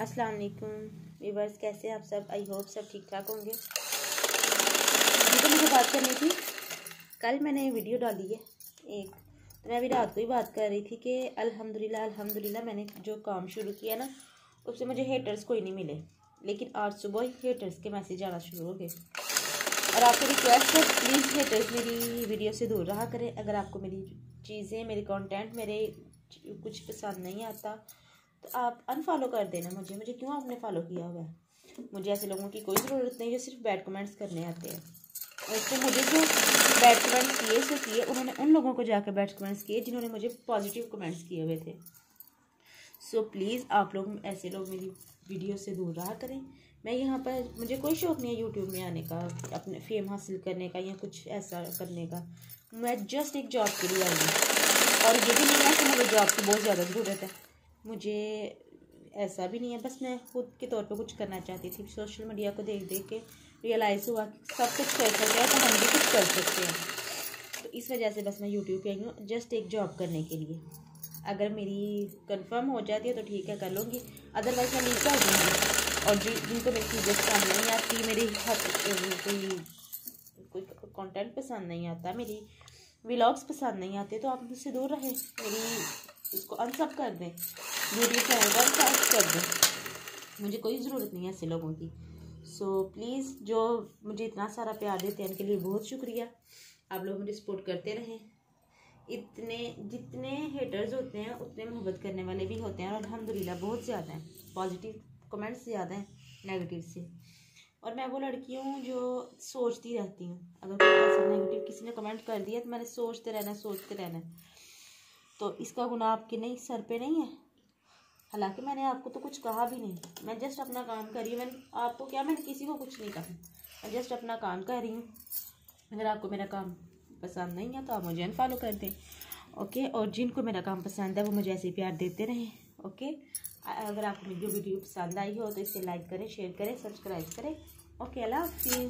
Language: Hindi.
अस्सलाम वालेकुम वीवर्स कैसे हैं आप सब? आई होप सब ठीक ठाक होंगे। तो मुझे बात करनी थी। कल मैंने वीडियो डाली है, एक। तो मैं अभी रात को ही बात कर रही थी कि अल्हम्दुलिल्लाह अल्हम्दुलिल्लाह, मैंने जो काम शुरू किया ना, उससे मुझे हेटर्स कोई नहीं मिले। लेकिन आज सुबह ही हेटर्स के मैसेज आना शुरू हो गए। और आपको रिक्वेस्ट है प्लीज़ हेटर्स मेरी वीडियो से दूर रहा करें। अगर आपको मेरी चीज़ें, मेरे कॉन्टेंट मेरे कुछ पसंद नहीं आता तो आप अनफॉलो कर देना मुझे। मुझे क्यों आपने फॉलो किया हुआ है? मुझे ऐसे लोगों की कोई ज़रूरत नहीं जो सिर्फ़ बैड कमेंट्स करने आते हैं। वैसे मुझे जो बैड कमेंट्स किए सो किए उन्होंने उन लोगों को जाकर बैड कमेंट्स किए जिन्होंने मुझे पॉजिटिव कमेंट्स किए हुए थे। सो so, प्लीज़ आप लोग ऐसे लोग मेरी वीडियो से दूर रहा करें। मैं यहाँ पर मुझे कोई शौक़ नहीं है यूट्यूब में आने का अपने फेम हासिल करने का या कुछ ऐसा करने का। मैं जस्ट एक जॉब के लिए आई हूँ। और ये भी नहीं है कि मुझे जॉब की बहुत ज़्यादा ज़रूरत है। मुझे ऐसा भी नहीं है, बस मैं खुद के तौर पर कुछ करना चाहती थी। सोशल मीडिया को देख देख के रियलाइज़ हुआ कि सब कुछ कर सकते हैं तो हम भी कुछ कर सकते हैं। तो इस वजह से बस मैं यूट्यूब पे आई हूँ जस्ट एक जॉब करने के लिए। अगर मेरी कंफर्म हो जाती है तो ठीक है, कर लूँगी। अदरवाइज़ मैं लीक कर दूँगी। और जिन जिनको मेरी चीज़ें पसंद नहीं आती, मेरी कोई कोई कंटेंट पसंद नहीं आता, मेरी व्लॉग्स पसंद नहीं आते तो आप मुझसे दूर रहें। मेरी, इसको अनसब कर दें। चैनल का अनसब कर दें। मुझे कोई ज़रूरत नहीं है ऐसे लोगों की। सो so, प्लीज़ जो मुझे इतना सारा प्यार देते हैं उनके लिए बहुत शुक्रिया। आप लोग मुझे सपोर्ट करते रहें। इतने जितने हेटर्स होते हैं उतने मोहब्बत करने वाले भी होते हैं और अलहमदिल्ला बहुत ज़्यादा हैं। पॉजिटिव कमेंट्स ज़्यादा हैं नेगेटिव से। और मैं वो लड़की हूँ जो सोचती रहती हूँ। अगर कोई ऐसा नेगेटिव किसी ने कमेंट कर दिया तो मैंने सोचते रहना सोचते रहना तो इसका गुनाह आपके नहीं सर पे नहीं है? हालाँकि मैंने आपको तो कुछ कहा भी नहीं। मैं जस्ट अपना काम कर रही हूँ। मैंने आपको क्या, मैंने किसी को कुछ नहीं कहा। मैं जस्ट अपना काम कर रही हूँ। अगर आपको मेरा काम पसंद नहीं है तो आप मुझे अनफॉलो कर दें। ओके और जिनको मेरा काम पसंद है, वो मुझे ऐसे प्यार देते रहें। ओके अगर आपको मेरी वीडियो पसंद आई हो तो इसे लाइक करें शेयर करें सब्सक्राइब करें। ओके अल्लाह हाफिज़